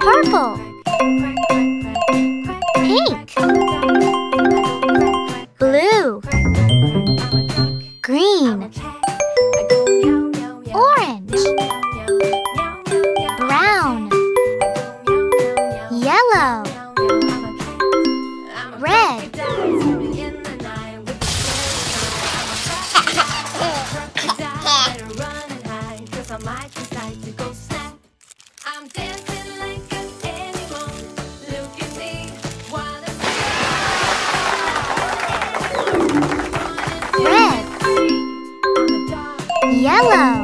Purple. Pink. Blue. Green. Orange. Brown. Yellow. Red. I decide to go snap. I'm dancing like an animal. Look at me, Red. Yellow.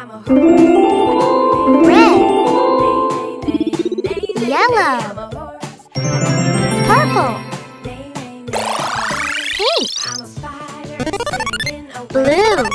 I'm a horse. Red. Yellow. Purple. Pink. Blue.